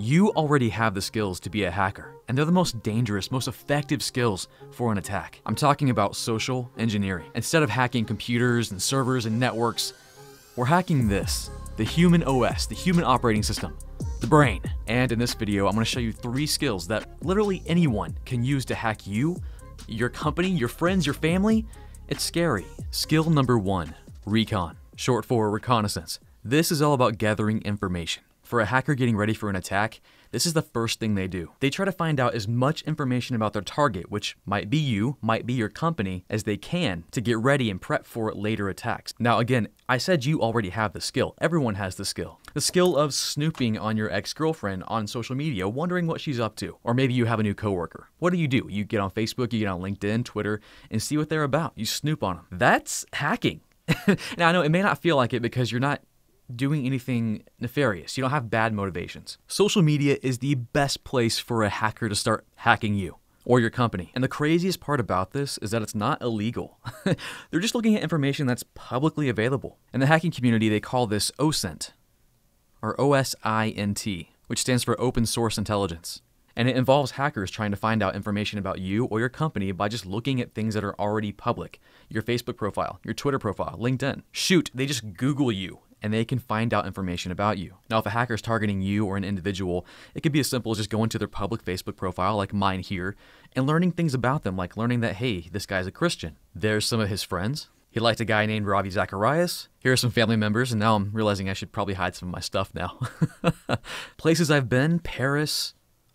You already have the skills to be a hacker, and they're the most dangerous, most effective skills for an attack. I'm talking about social engineering. Instead of hacking computers and servers and networks, we're hacking this the human OS, the human operating system, the brain. And in this video, I'm gonna show you three skills that literally anyone can use to hack you, your company, your friends, your family. It's scary. Skill number one recon, short for reconnaissance. This is all about gathering information. For a hacker getting ready for an attack, this is the first thing they do. They try to find out as much information about their target, which might be you, might be your company, as they can to get ready and prep for later attacks. Now, again, I said you already have the skill. Everyone has the skill. The skill of snooping on your ex girlfriend on social media, wondering what she's up to. Or maybe you have a new coworker. What do you do? You get on Facebook, you get on LinkedIn, Twitter, and see what they're about. You snoop on them. That's hacking. now, I know it may not feel like it because you're not doing anything nefarious. You don't have bad motivations. Social media is the best place for a hacker to start hacking you or your company. And the craziest part about this is that it's not illegal. They're just looking at information that's publicly available. In the hacking community, they call this OSINT, or OSINT, which stands for Open Source Intelligence. And it involves hackers trying to find out information about you or your company by just looking at things that are already public your Facebook profile, your Twitter profile, LinkedIn. Shoot, they just Google you and they can find out information about you. Now, if a hacker is targeting you or an individual, it could be as simple as just going to their public Facebook profile, like mine here, and learning things about them, like learning that, hey, this guy's a Christian. There's some of his friends. He liked a guy named Ravi Zacharias. Here are some family members, and now I'm realizing I should probably hide some of my stuff now. Places I've been Paris,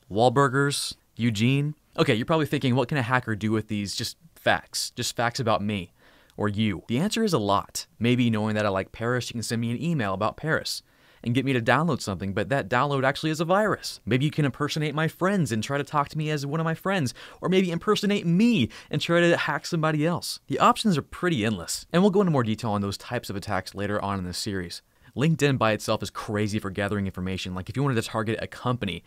Wahlburgers, Eugene. Okay, you're probably thinking, what can a hacker do with these just facts? Just facts about me or you? The answer is a lot. Maybe knowing that I like Paris, you can send me an email about Paris and get me to download something, but that download actually is a virus. Maybe you can impersonate my friends and try to talk to me as one of my friends, or maybe impersonate me and try to hack somebody else. The options are pretty endless, and we'll go into more detail on those types of attacks later on in this series. LinkedIn by itself is crazy for gathering information. Like if you wanted to target a company,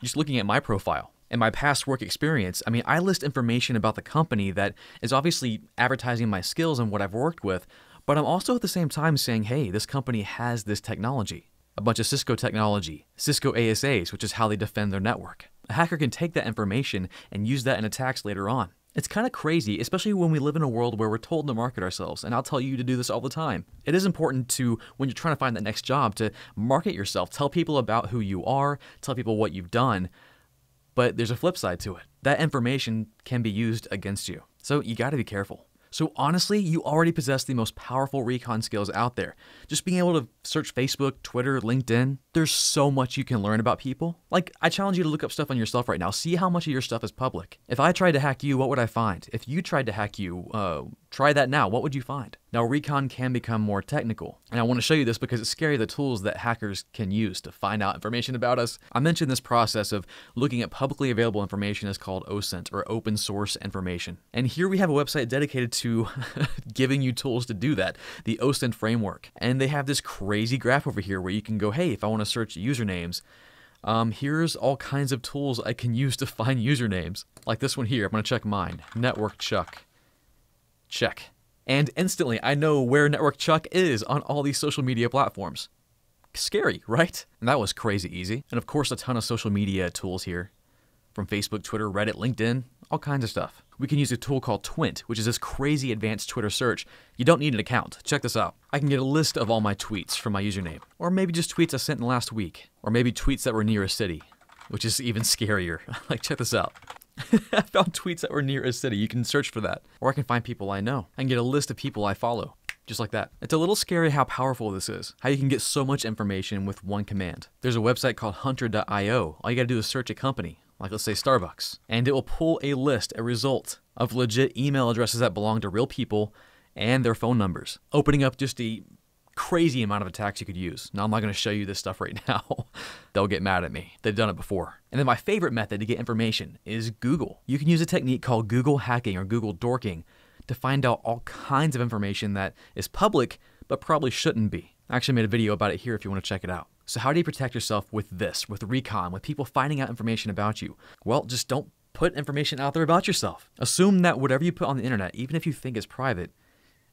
just looking at my profile, and my past work experience, I mean, I list information about the company that is obviously advertising my skills and what I've worked with, but I'm also at the same time saying, hey, this company has this technology. A bunch of Cisco technology, Cisco ASAs, which is how they defend their network. A hacker can take that information and use that in attacks later on. It's kind of crazy, especially when we live in a world where we're told to market ourselves, and I'll tell you to do this all the time. It is important to, when you're trying to find that next job, to market yourself, tell people about who you are, tell people what you've done, but there's a flip side to it. That information can be used against you. So you got to be careful. So honestly, you already possess the most powerful recon skills out there. Just being able to search Facebook, Twitter, LinkedIn, there's so much you can learn about people. Like, I challenge you to look up stuff on yourself right now. See how much of your stuff is public. If I tried to hack you, what would I find? If you tried to hack you, uh, try that now. What would you find? Now, recon can become more technical, and I want to show you this because it's scary the tools that hackers can use to find out information about us. I mentioned this process of looking at publicly available information is called OSINT, or open source information. And here we have a website dedicated to giving you tools to do that, the OSINT framework. And they have this crazy graph over here where you can go, hey, if I want to search usernames, um, here's all kinds of tools I can use to find usernames. Like this one here, I'm going to check mine, Network Chuck. Check and instantly I know where Network Chuck is on all these social media platforms. Scary, right? And that was crazy easy. And of course, a ton of social media tools here from Facebook, Twitter, Reddit, LinkedIn, all kinds of stuff. We can use a tool called Twint, which is this crazy advanced Twitter search. You don't need an account. Check this out. I can get a list of all my tweets from my username, or maybe just tweets I sent in the last week, or maybe tweets that were near a city, which is even scarier. like, check this out. I found tweets that were near a city. You can search for that. Or I can find people I know. I can get a list of people I follow. Just like that. It's a little scary how powerful this is, how you can get so much information with one command. There's a website called hunter.io. All you gotta do is search a company, like let's say Starbucks, and it will pull a list, a result of legit email addresses that belong to real people and their phone numbers, opening up just a crazy amount of attacks you could use. Now, I'm not going to show you this stuff right now. They'll get mad at me. They've done it before. And then my favorite method to get information is Google. You can use a technique called Google hacking or Google dorking to find out all kinds of information that is public but probably shouldn't be. I actually made a video about it here if you want to check it out. So, how do you protect yourself with this, with recon, with people finding out information about you? Well, just don't put information out there about yourself. Assume that whatever you put on the internet, even if you think is private,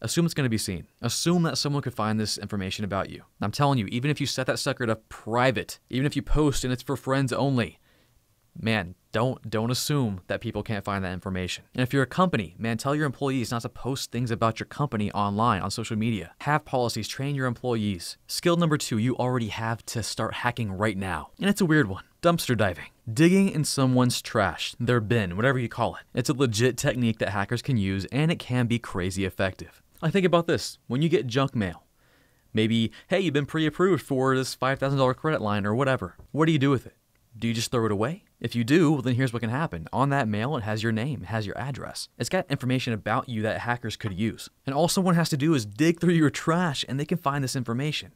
assume it's going to be seen. Assume that someone could find this information about you. I'm telling you, even if you set that sucker to private, even if you post and it's for friends only, man, don't don't assume that people can't find that information. And if you're a company, man, tell your employees not to post things about your company online on social media. Have policies, train your employees. Skill number 2, you already have to start hacking right now. And it's a weird one. Dumpster diving. Digging in someone's trash, their bin, whatever you call it. It's a legit technique that hackers can use and it can be crazy effective. I think about this. When you get junk mail, maybe, hey, you've been pre-approved for this $5,000 credit line or whatever. What do you do with it? Do you just throw it away? If you do, well, then here's what can happen. On that mail, it has your name, it has your address. It's got information about you that hackers could use. And all someone has to do is dig through your trash and they can find this information.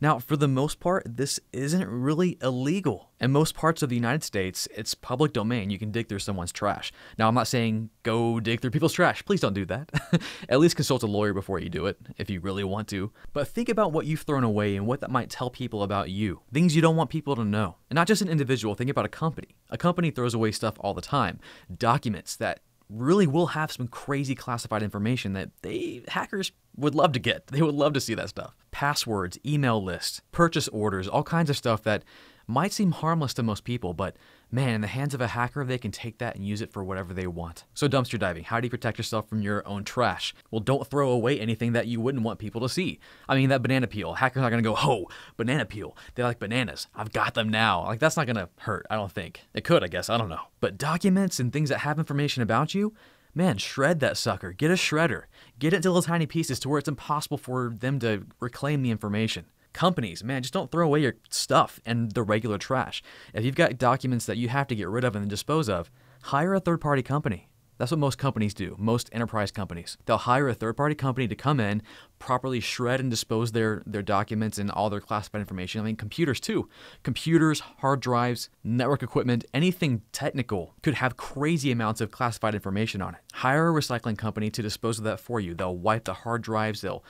Now, for the most part, this isn't really illegal. In most parts of the United States, it's public domain. You can dig through someone's trash. Now, I'm not saying go dig through people's trash. Please don't do that. At least consult a lawyer before you do it, if you really want to. But think about what you've thrown away and what that might tell people about you. Things you don't want people to know. And not just an individual, think about a company. A company throws away stuff all the time. Documents that really will have some crazy classified information that they hackers would love to get. They would love to see that stuff. Passwords, email lists, purchase orders, all kinds of stuff that might seem harmless to most people, but man, in the hands of a hacker, they can take that and use it for whatever they want. So, dumpster diving, how do you protect yourself from your own trash? Well, don't throw away anything that you wouldn't want people to see. I mean, that banana peel, hackers are gonna go, oh, banana peel. They like bananas. I've got them now. Like, that's not gonna hurt, I don't think. It could, I guess, I don't know. But documents and things that have information about you, man, shred that sucker. Get a shredder. Get it into little tiny pieces to where it's impossible for them to reclaim the information companies, man, just don't throw away your stuff and the regular trash. If you've got documents that you have to get rid of and dispose of, hire a third party company. That's what most companies do, most enterprise companies. They'll hire a third party company to come in, properly shred and dispose their, their documents and all their classified information. I mean, computers too. Computers, hard drives, network equipment, anything technical could have crazy amounts of classified information on it. Hire a recycling company to dispose of that for you. They'll wipe the hard drives, they'll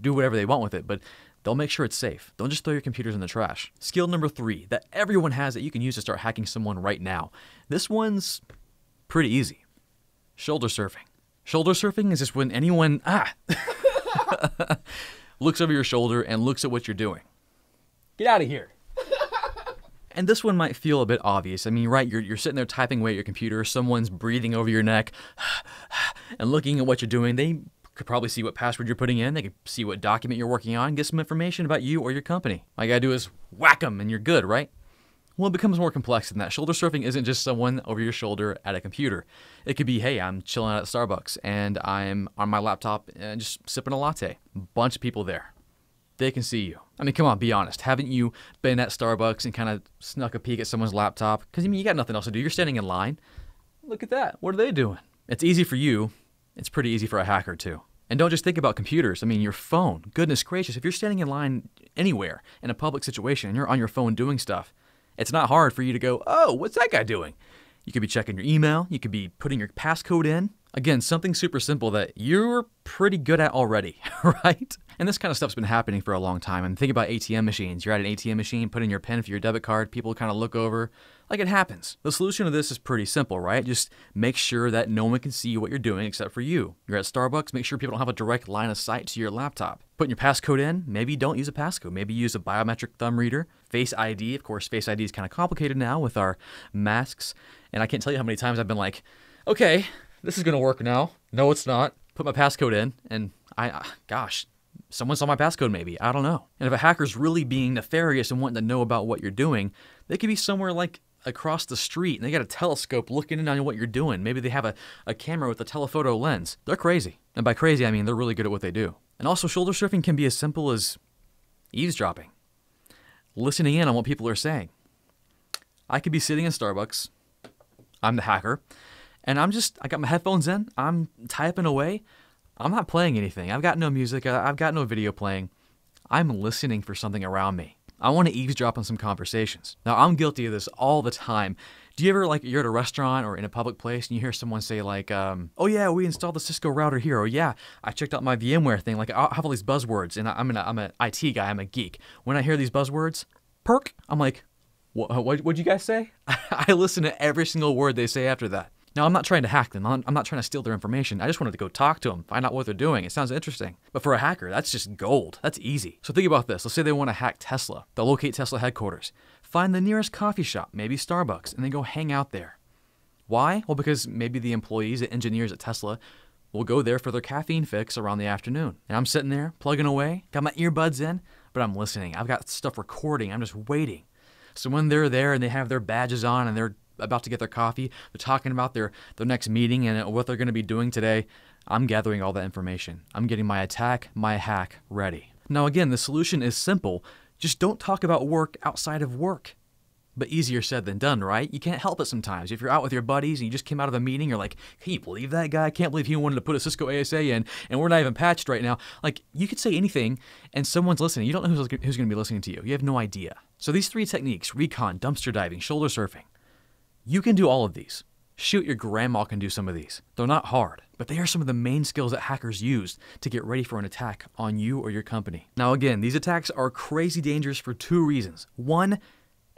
do whatever they want with it, but They'll make sure it's safe. Don't just throw your computers in the trash. Skill number three that everyone has that you can use to start hacking someone right now. This one's pretty easy. Shoulder surfing. Shoulder surfing is just when anyone ah looks over your shoulder and looks at what you're doing. Get out of here. And this one might feel a bit obvious. I mean, right, you're, you're sitting there typing away at your computer, someone's breathing over your neck and looking at what you're doing. They could probably see what password you're putting in. They could see what document you're working on, get some information about you or your company. All you gotta do is whack them and you're good, right? Well, it becomes more complex than that. Shoulder surfing isn't just someone over your shoulder at a computer. It could be, hey, I'm chilling out at Starbucks and I'm on my laptop and just sipping a latte. Bunch of people there. They can see you. I mean, come on, be honest. Haven't you been at Starbucks and kind of snuck a peek at someone's laptop? Because, I mean, you got nothing else to do. You're standing in line. Look at that. What are they doing? It's easy for you. It's pretty easy for a hacker, too. And don't just think about computers. I mean, your phone. Goodness gracious, if you're standing in line anywhere in a public situation and you're on your phone doing stuff, it's not hard for you to go, oh, what's that guy doing? You could be checking your email, you could be putting your passcode in. Again, something super simple that you're pretty good at already, right? And this kind of stuff's been happening for a long time. And think about ATM machines. You're at an ATM machine, put in your PIN for your debit card, people kind of look over, like it happens. The solution to this is pretty simple, right? Just make sure that no one can see what you're doing except for you. You're at Starbucks, make sure people don't have a direct line of sight to your laptop. Putting your passcode in, maybe don't use a passcode. Maybe use a biometric thumb reader. Face ID, of course, Face ID is kind of complicated now with our masks. And I can't tell you how many times I've been like, okay, this is gonna work now. No, it's not. Put my passcode in, and I, uh, gosh, someone saw my passcode maybe. I don't know. And if a hacker's really being nefarious and wanting to know about what you're doing, they could be somewhere like across the street and they got a telescope looking in on what you're doing. Maybe they have a, a camera with a telephoto lens. They're crazy. And by crazy, I mean they're really good at what they do. And also, shoulder surfing can be as simple as eavesdropping, listening in on what people are saying. I could be sitting in Starbucks, I'm the hacker, and I'm just, I got my headphones in, I'm typing away. I'm not playing anything. I've got no music, I've got no video playing. I'm listening for something around me. I want to eavesdrop on some conversations. Now, I'm guilty of this all the time. Do you ever like you're at a restaurant or in a public place and you hear someone say like, um, "Oh yeah, we installed the Cisco router here," or "Yeah, I checked out my VMware thing." Like I have all these buzzwords, and I'm an I'm an IT guy. I'm a geek. When I hear these buzzwords, perk. I'm like, what what what'd you guys say? I listen to every single word they say after that Now, I'm not trying to hack them. I'm not trying to steal their information. I just wanted to go talk to them, find out what they're doing. It sounds interesting. But for a hacker, that's just gold. That's easy. So think about this. Let's say they want to hack Tesla. They'll locate Tesla headquarters, find the nearest coffee shop, maybe Starbucks, and then go hang out there. Why? Well, because maybe the employees and engineers at Tesla will go there for their caffeine fix around the afternoon. And I'm sitting there plugging away, got my earbuds in, but I'm listening. I've got stuff recording. I'm just waiting. So when they're there and they have their badges on and they're about to get their coffee, they're talking about their, their next meeting and what they're going to be doing today, I'm gathering all that information. I'm getting my attack, my hack ready. Now, again, the solution is simple. Just don't talk about work outside of work. But easier said than done, right? You can't help it sometimes. If you're out with your buddies and you just came out of a meeting, you're like, can you believe that guy? I can't believe he wanted to put a Cisco ASA in and we're not even patched right now. Like, you could say anything and someone's listening. You don't know who's, who's going to be listening to you. You have no idea. So, these three techniques recon, dumpster diving, shoulder surfing you can do all of these. Shoot, your grandma can do some of these. They're not hard, but they are some of the main skills that hackers use to get ready for an attack on you or your company. Now, again, these attacks are crazy dangerous for two reasons. One,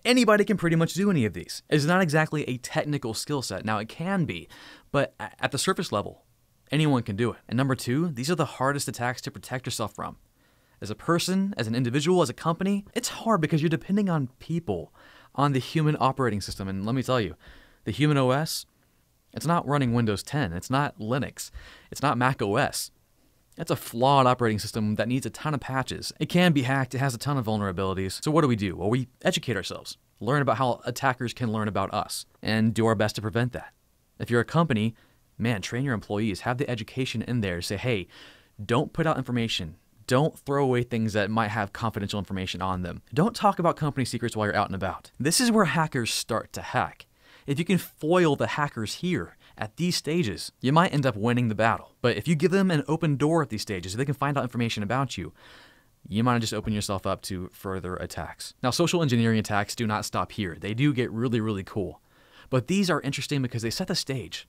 anybody can pretty much do any of these. It's not exactly a technical skill set. Now, it can be, but at the surface level, anyone can do it. And number two, these are the hardest attacks to protect yourself from. As a person, as an individual, as a company, it's hard because you're depending on people on the human operating system. And let me tell you, the human OS, it's not running Windows 10, it's not Linux, it's not Mac OS. It's a flawed operating system that needs a ton of patches. It can be hacked, it has a ton of vulnerabilities. So, what do we do? Well, we educate ourselves, learn about how attackers can learn about us, and do our best to prevent that. If you're a company, man, train your employees, have the education in there say, hey, don't put out information don't throw away things that might have confidential information on them. Don't talk about company secrets while you're out and about. This is where hackers start to hack. If you can foil the hackers here, at these stages, you might end up winning the battle. But if you give them an open door at these stages, they can find out information about you, you might just open yourself up to further attacks. Now, social engineering attacks do not stop here. They do get really, really cool. But these are interesting because they set the stage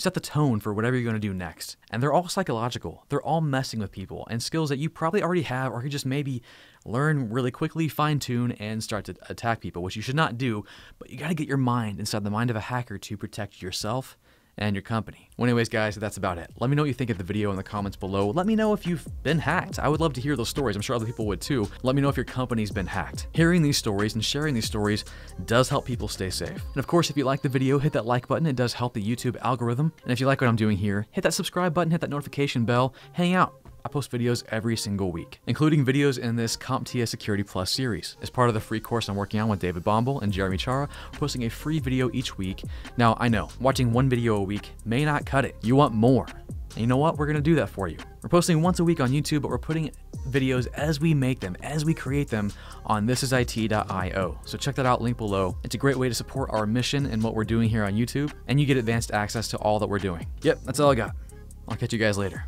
set the tone for whatever you're going to do next. And they're all psychological. They're all messing with people and skills that you probably already have or could just maybe learn really quickly, fine tune, and start to attack people, which you should not do. But you got to get your mind inside the mind of a hacker to protect yourself and your company. Well, anyways, guys, that's about it. Let me know what you think of the video in the comments below. Let me know if you've been hacked. I would love to hear those stories. I'm sure other people would too. Let me know if your company's been hacked. Hearing these stories and sharing these stories does help people stay safe. And of course, if you like the video, hit that like button. It does help the YouTube algorithm. And if you like what I'm doing here, hit that subscribe button, hit that notification bell, hang out. I post videos every single week, including videos in this CompTIA Security Plus series. As part of the free course I'm working on with David Bombal and Jeremy Cioara, posting a free video each week. Now, I know, watching one video a week may not cut it. You want more. And you know what? We're going to do that for you. We're posting once a week on YouTube, but we're putting videos as we make them, as we create them on thisisit.io. So check that out, link below. It's a great way to support our mission and what we're doing here on YouTube, and you get advanced access to all that we're doing. Yep, that's all I got. I'll catch you guys later.